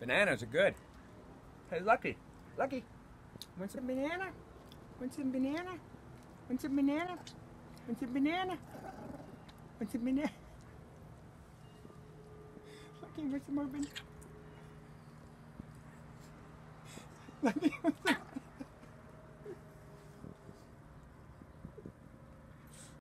Bananas are good. Hey, Lucky. Lucky. Want some banana? Want some banana? Want some banana? Want some banana? Want some banana? Lucky, want some more banana? Lucky, want some...